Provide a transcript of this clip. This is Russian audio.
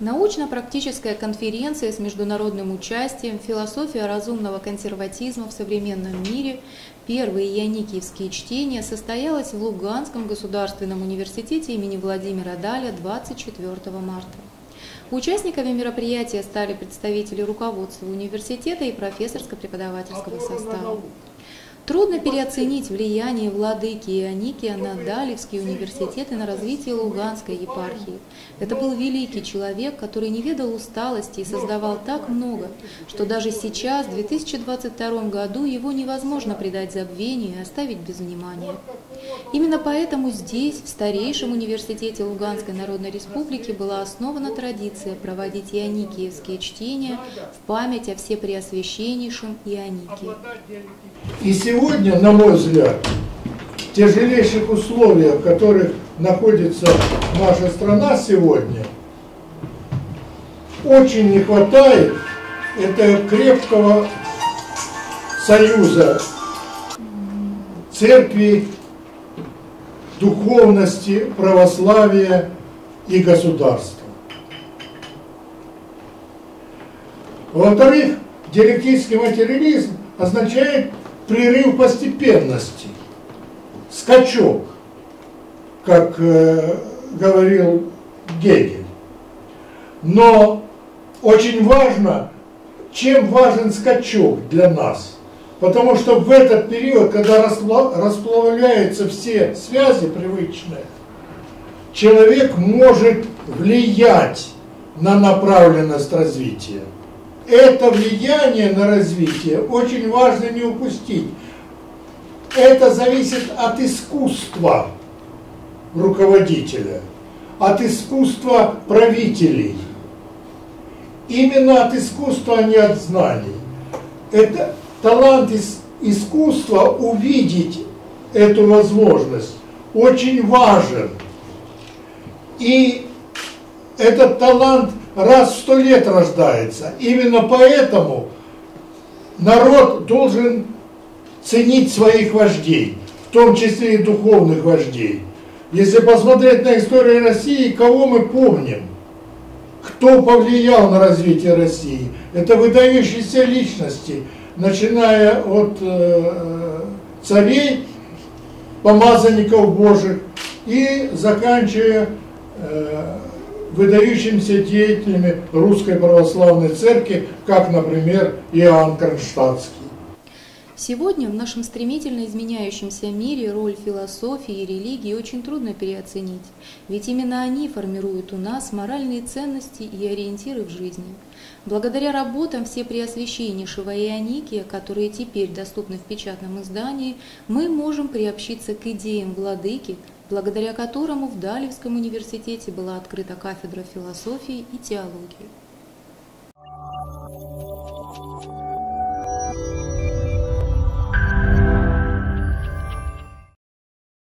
Научно-практическая конференция с международным участием «Философия разумного консерватизма в современном мире. Первые ионикиевские чтения» состоялась в Луганском государственном университете имени Владимира Даля 24 марта. Участниками мероприятия стали представители руководства университета и профессорско-преподавательского состава. Трудно переоценить влияние владыки Ионикия на Далевский университет и на развитие Луганской епархии. Это был великий человек, который не ведал усталости и создавал так много, что даже сейчас, в 2022 году, его невозможно предать забвению и оставить без внимания. Именно поэтому здесь, в старейшем университете Луганской Народной Республики, была основана традиция проводить ионикиевские чтения в память о всепреосвященнейшем Ионике. И сегодня, на мой взгляд, в тяжелейших условиях, в которых находится наша страна сегодня, очень не хватает этого крепкого союза церкви, духовности, православия и государства. Во-вторых, диалектический материализм означает прерыв постепенности, скачок, как э, говорил Гегель. Но очень важно, чем важен скачок для нас. Потому что в этот период, когда расплавляются все связи привычные, человек может влиять на направленность развития это влияние на развитие очень важно не упустить. Это зависит от искусства руководителя, от искусства правителей. Именно от искусства, а не от знаний. Это талант из искусства увидеть эту возможность очень важен. И этот талант раз в сто лет рождается. Именно поэтому народ должен ценить своих вождей, в том числе и духовных вождей. Если посмотреть на историю России, кого мы помним, кто повлиял на развитие России, это выдающиеся личности, начиная от э, царей, помазанников Божьих и заканчивая э, выдающимися деятелями Русской Православной Церкви, как, например, Иоанн Кронштадтский. Сегодня в нашем стремительно изменяющемся мире роль философии и религии очень трудно переоценить, ведь именно они формируют у нас моральные ценности и ориентиры в жизни. Благодаря работам Всепреосвященнейшего Ионикия, которые теперь доступны в печатном издании, мы можем приобщиться к идеям владыки, благодаря которому в Далевском университете была открыта кафедра философии и теологии.